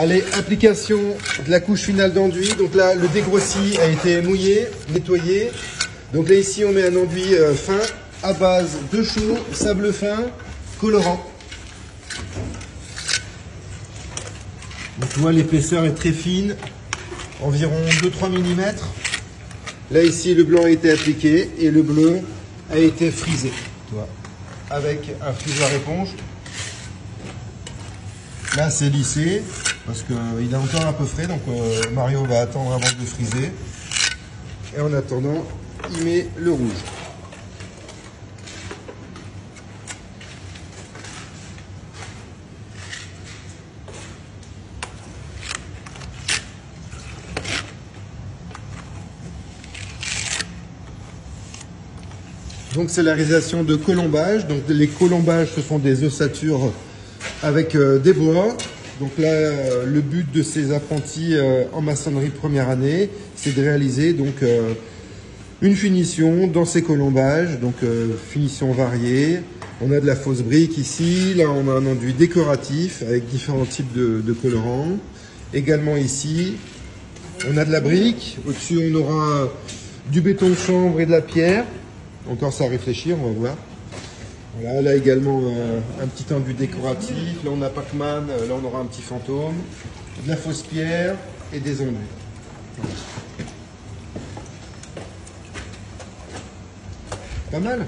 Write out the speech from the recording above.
Allez, application de la couche finale d'enduit. Donc là, le dégrossi a été mouillé, nettoyé. Donc là, ici, on met un enduit euh, fin à base de chaux, sable fin, colorant. Donc tu vois, l'épaisseur est très fine, environ 2-3 mm. Là, ici, le blanc a été appliqué et le bleu a été frisé. Avec un frisoir éponge. Là, c'est lissé parce qu'il est encore un peu frais, donc euh, Mario va attendre avant de friser. Et en attendant, il met le rouge. Donc c'est la réalisation de colombages. Donc les colombages, ce sont des ossatures avec euh, des bois. Donc là, euh, le but de ces apprentis euh, en maçonnerie première année, c'est de réaliser donc une finition dans ces colombages, donc finition variée. On a de la fausse brique ici, là on a un enduit décoratif avec différents types de, de colorants. Également ici, on a de la brique. Au-dessus, on aura du béton de chambre et de la pierre. Encore ça à réfléchir, on va voir. Voilà, là également euh, un petit enduit décoratif. Là on a Pac-Man, euh, là on aura un petit fantôme, de la fausse pierre et des enduits. Pas mal.